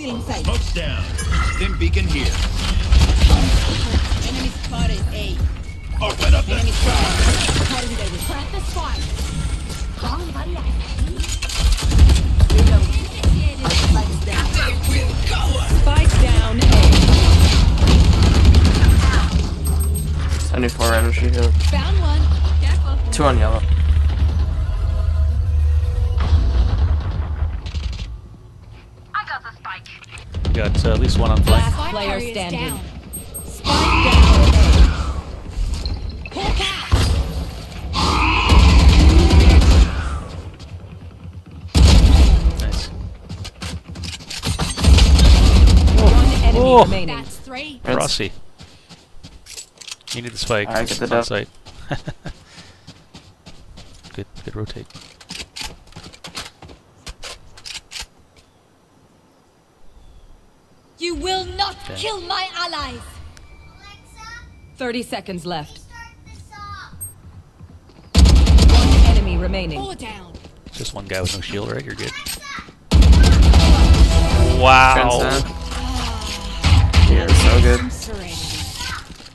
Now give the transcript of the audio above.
Still inside. Smoke's down. Stim beacon here. Enemy spotted A. Open up the Enemy spotted. Cutting their way. Crack the spot. Wrong buddy. Spikes down. Spike down A. 74 energy here. Found one. Careful. Two on yellow. Got uh, at least one on flank. Last Spike player carrier standing. down. Spike down A. Out. Nice. One enemy Oh. remaining. That's three. Rossi. You need the spike. Alright, get the It's on site. good, good rotate. You will not Okay. kill my allies. 30 seconds left. One enemy remaining. Four down. Just one guy with no shield, right? You're good. Wow. Transcend. You're so good.